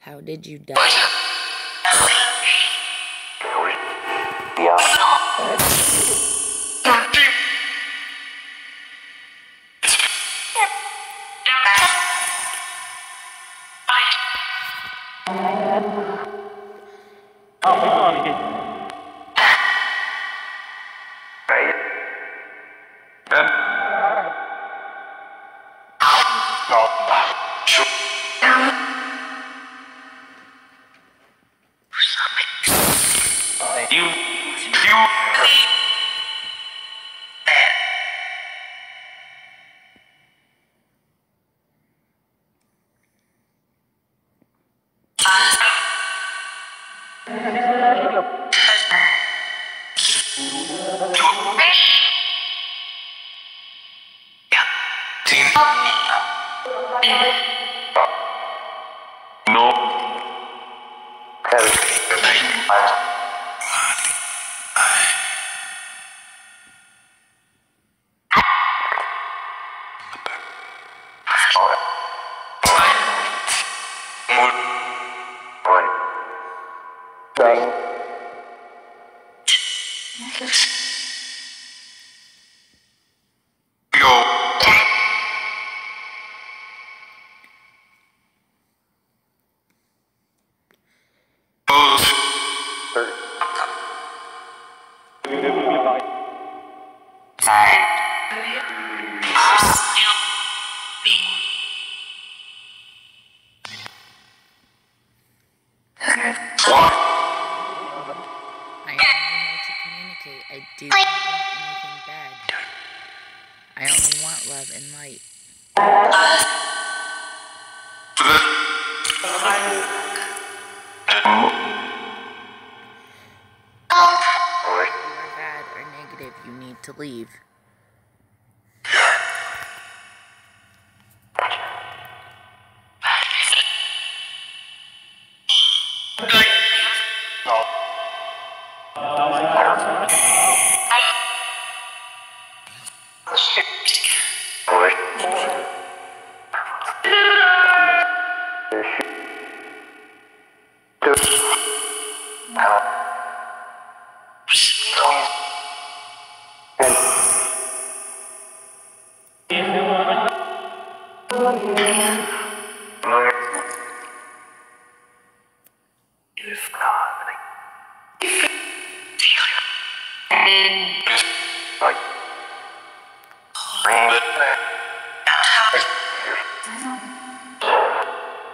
How did you die? You leave.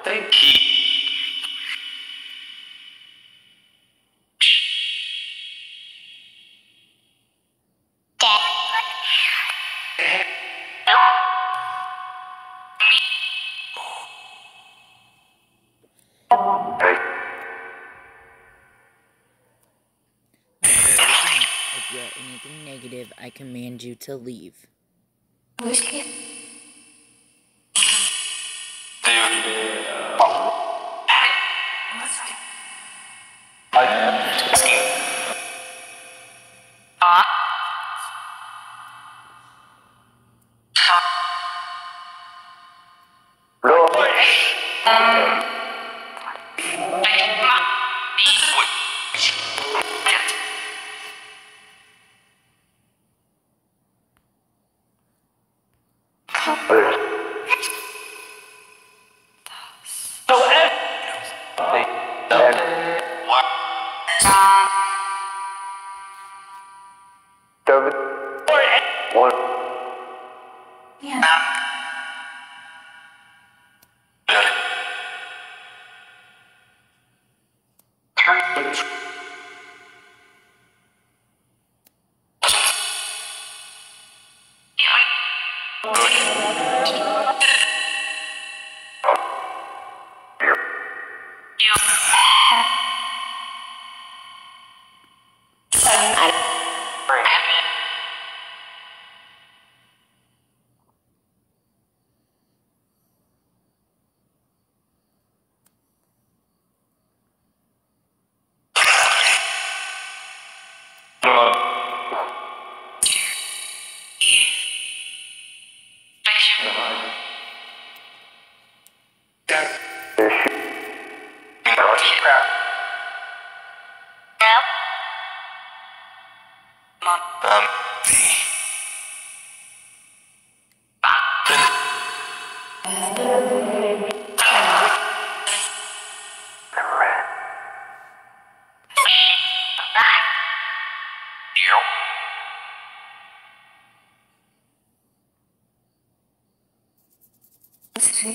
Thank If you're anything negative, I command you to leave.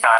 การ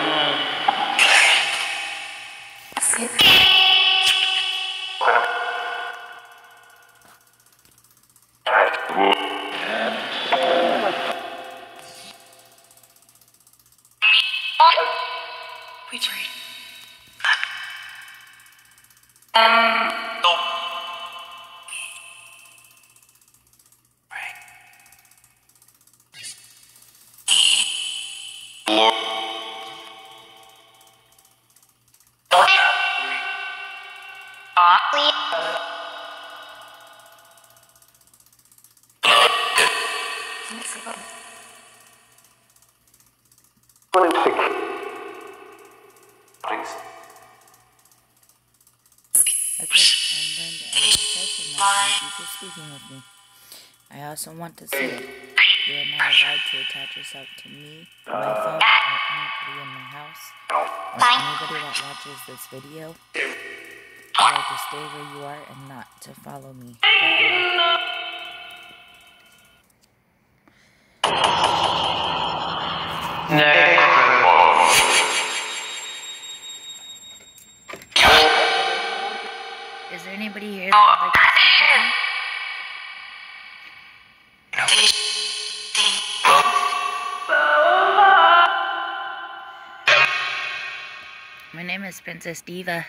you're twenty-six, I'm to end the session now. Thank you for speaking with me. I also want to say you are not allowed to attach yourself to me, my phone, or anybody in my house, or anybody that watches this video. You are to stay where you are and not to follow me. Is anybody here that would like to speak with? My name is Princess Diva.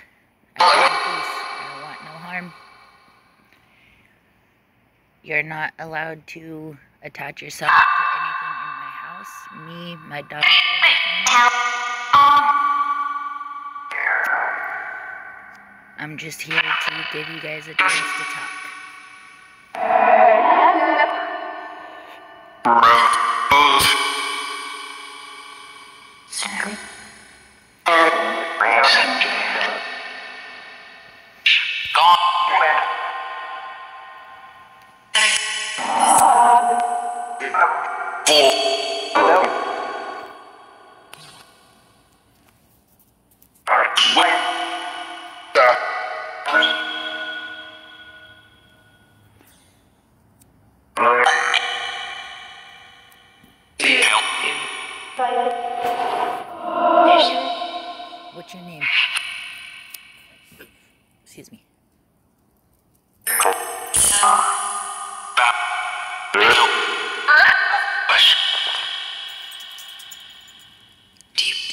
I want peace. I want no harm. You're not allowed to attach yourself to anything in my house. Me, my dog, or my family. I'm just here to give you guys a chance to talk.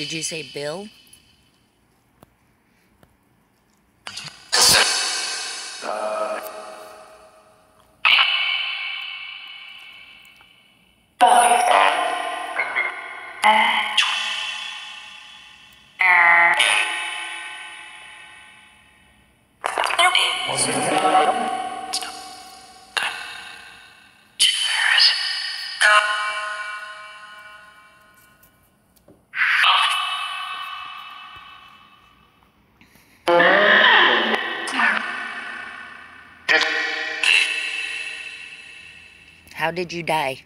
Did you say Bill? How did you die?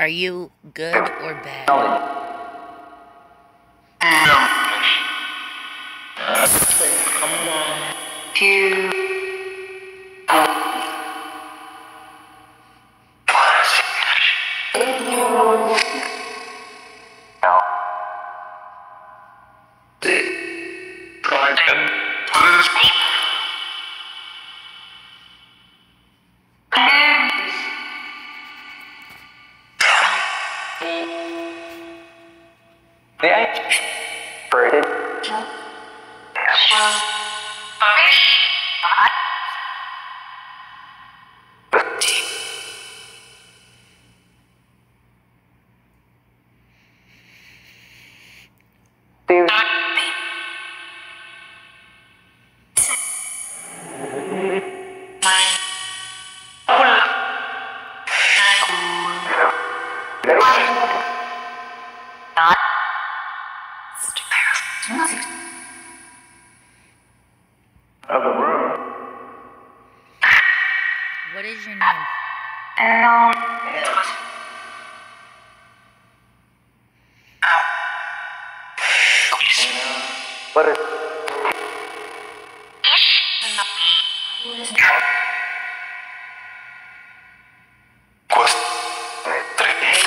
Are you good or bad?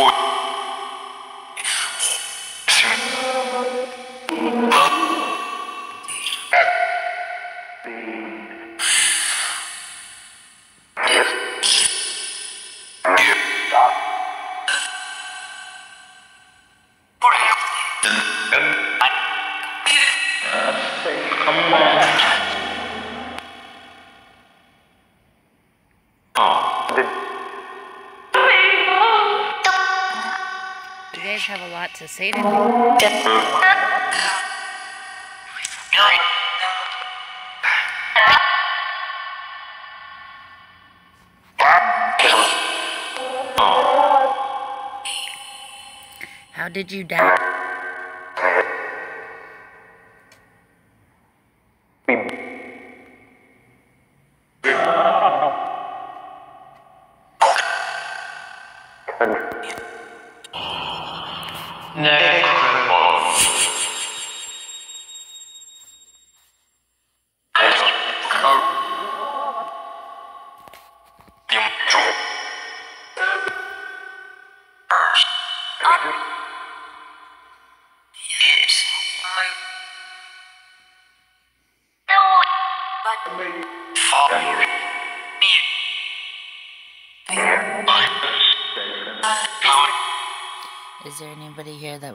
The to say to me. How did you die?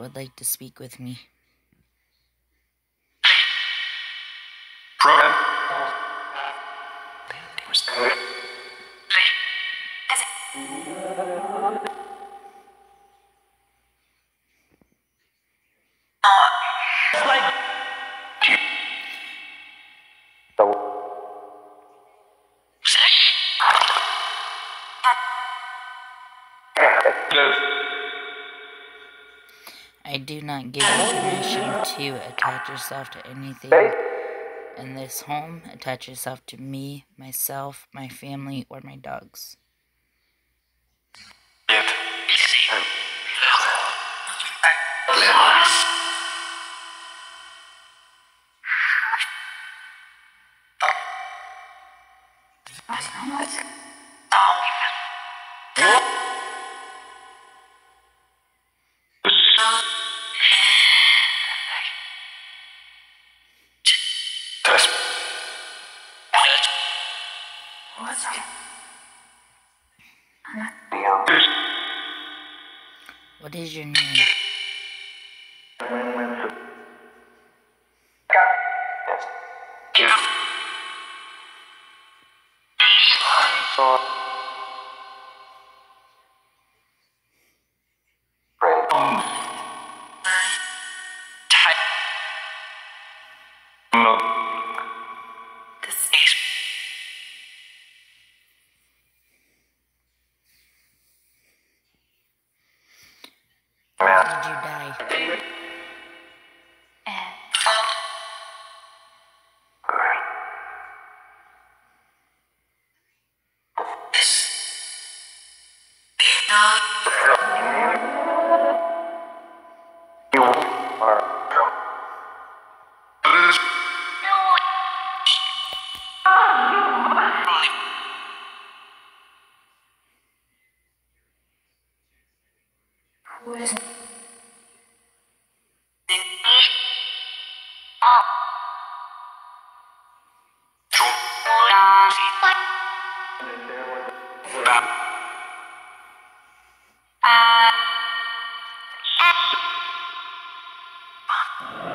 Would like to speak with me? Program. I do not give you permission to attach yourself to anything in this home. Attach yourself to me, myself, my family, or my dogs. What did you die?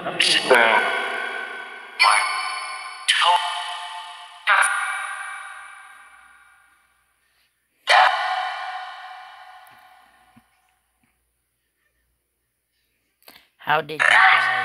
How did you die?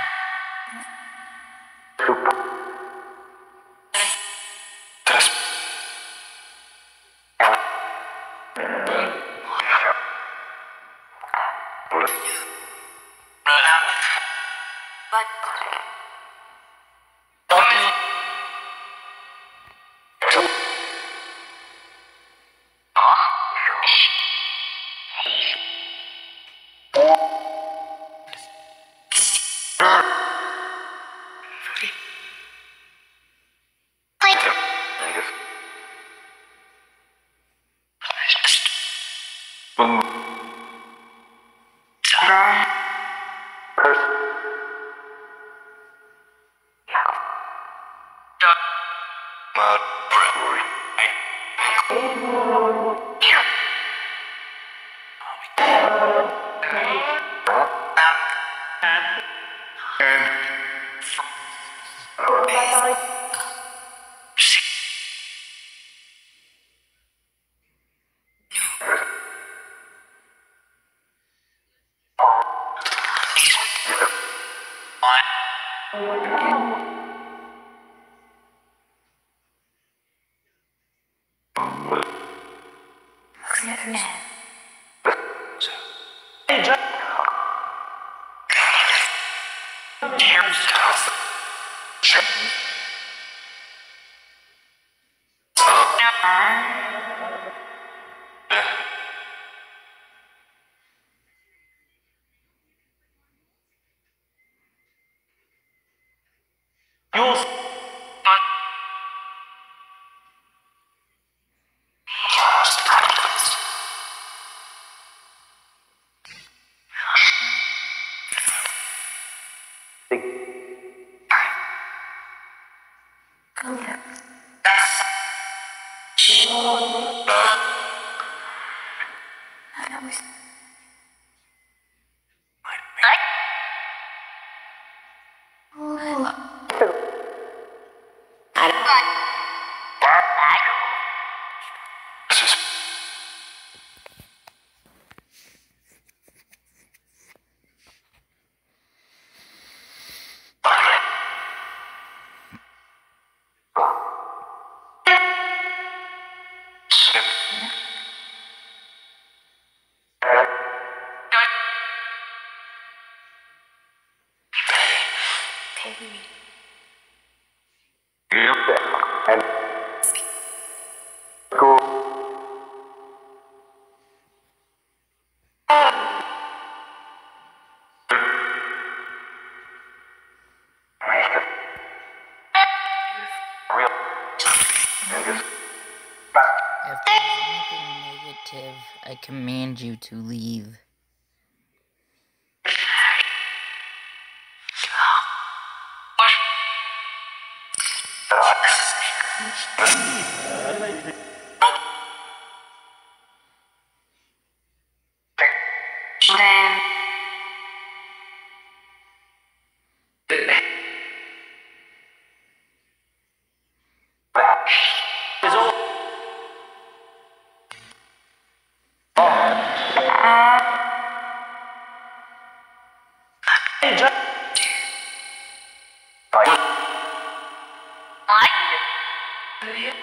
You'll and go and just If there's anything negative, I command you to leave. So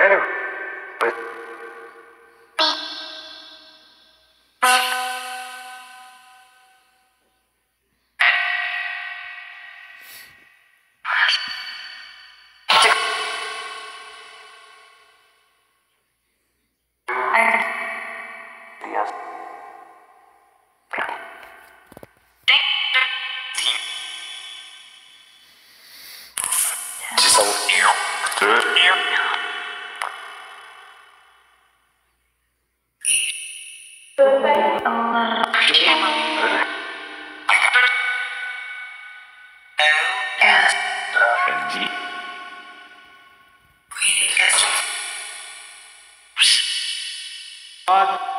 anyway. but to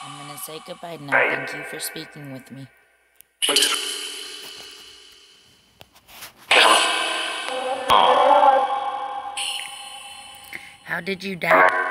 I'm gonna say goodbye now. Thank you for speaking with me. How did you die?